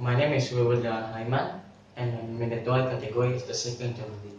My name is Rubudra Haiman, and I'm in the dual category of the second Germany.